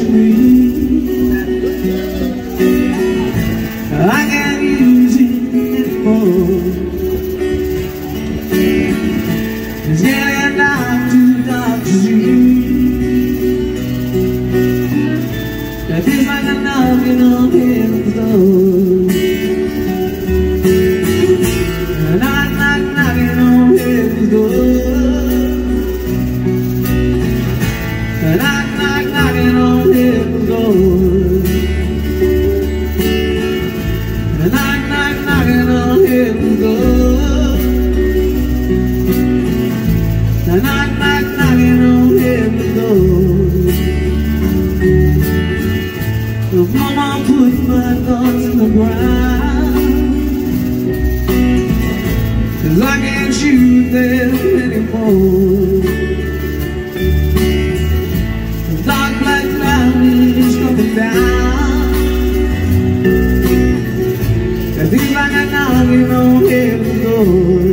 me. I put my thoughts in the ground. Cause I can't shoot them anymore. The dark black cloud is coming down. And it's like an army no heaven goes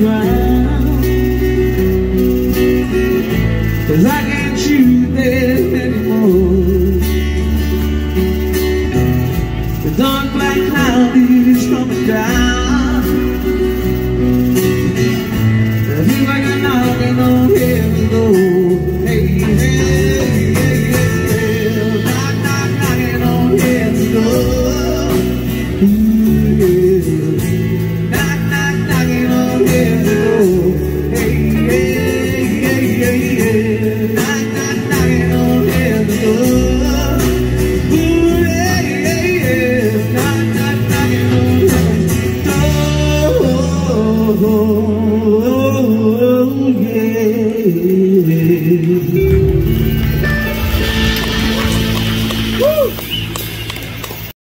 ground Cause I can't shoot them anymore. The dark black cloud is coming down you.